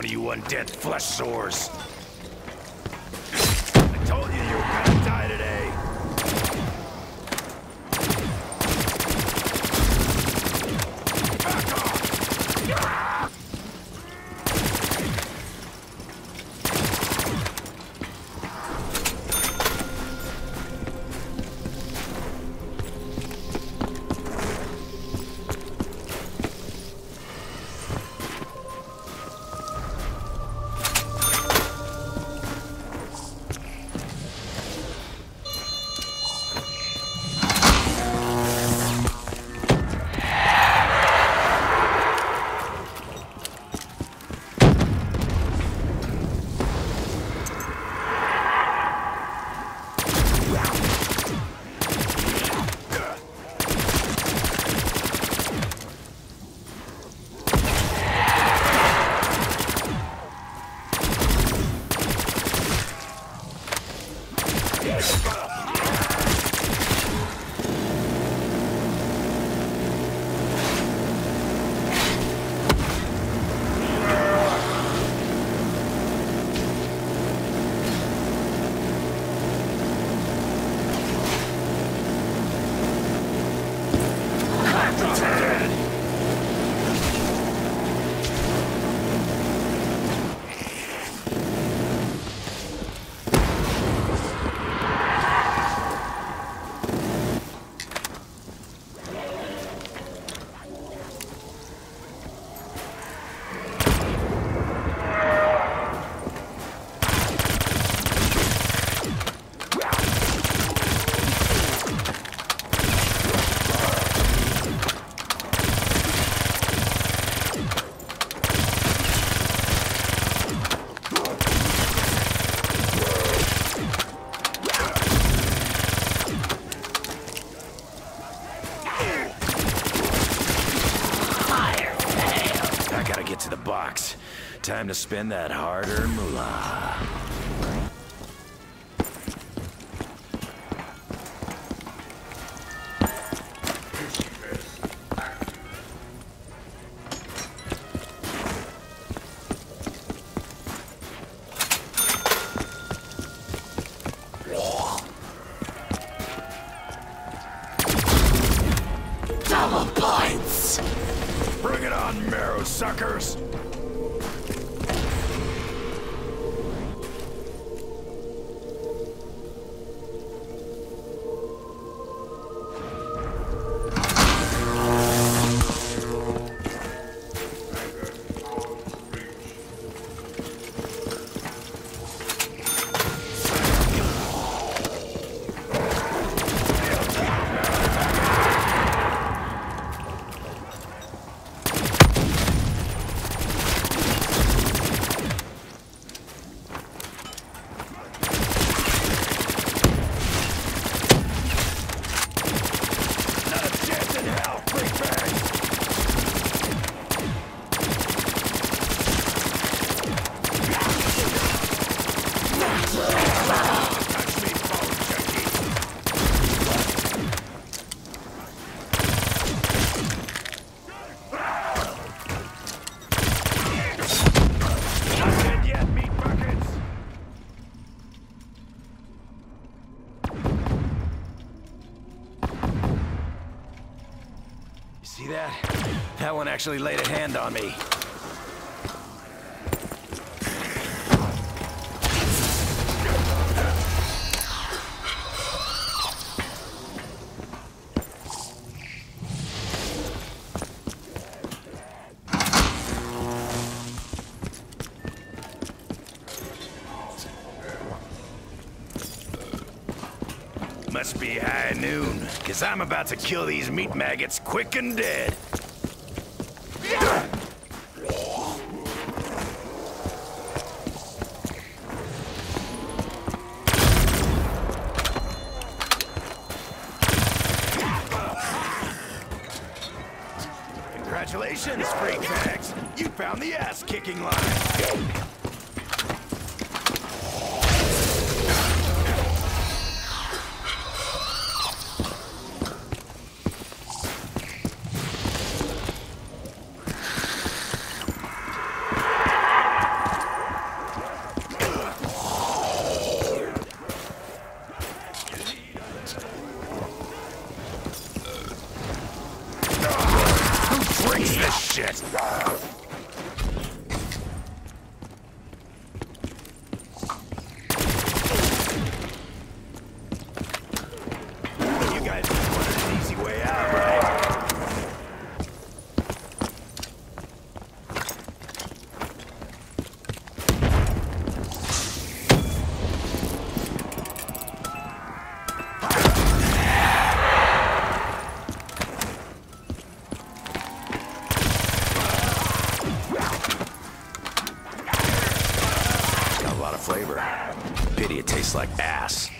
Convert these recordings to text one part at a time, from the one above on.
one of you undead flesh sores. time to spend that hard-earned moolah. Actually laid a hand on me. Must be high noon, cause I'm about to kill these meat maggots quick and dead. Found the ass-kicking line! Shit? Tastes like ass.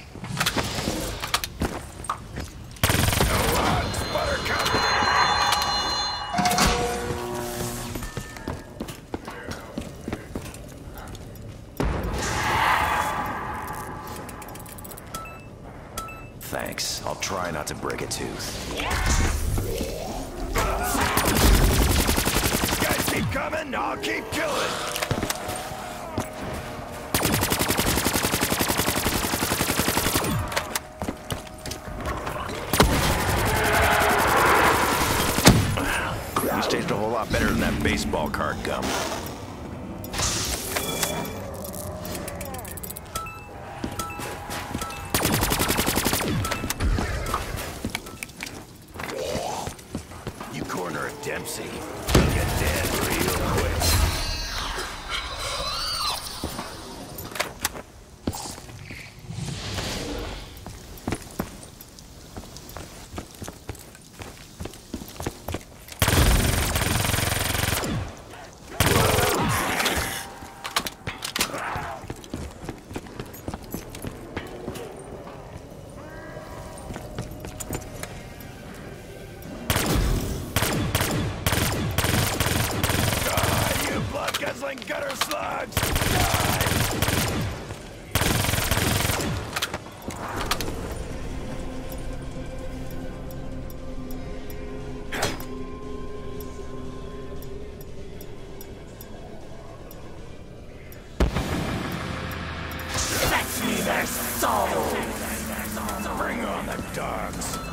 Thanks. I'll try not to break a tooth. Guys keep coming, I'll keep killing. These taste a whole lot better than that baseball card gum. You corner Dempsey, their souls! Bring on the dogs.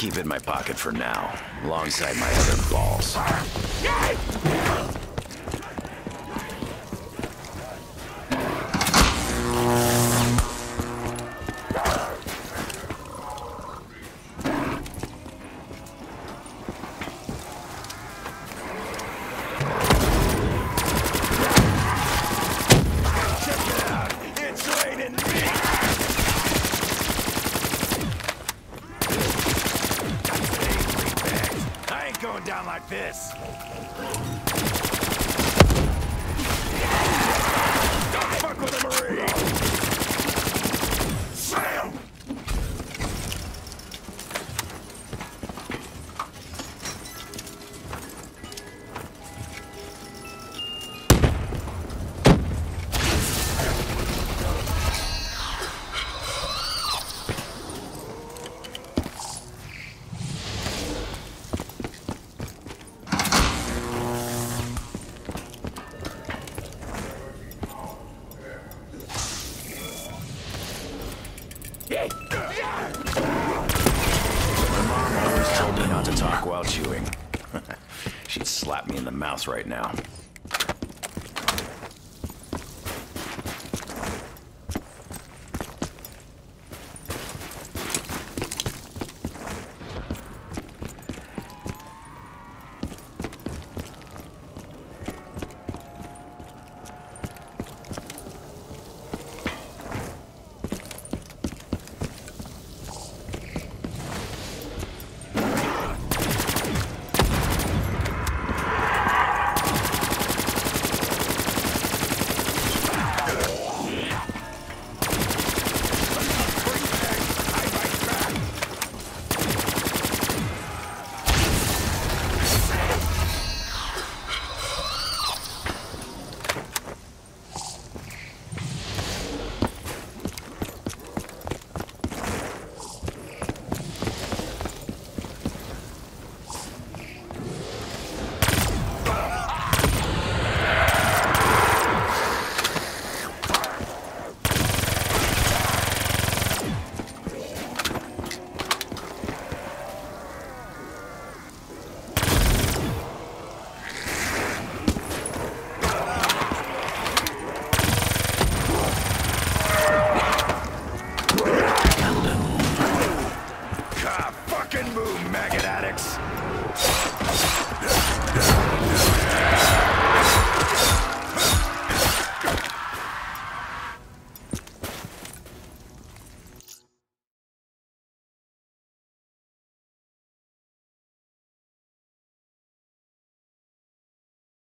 Keep it in my pocket for now, alongside my other balls. My mom always told me not to talk while chewing. She'd slap me in the mouth right now.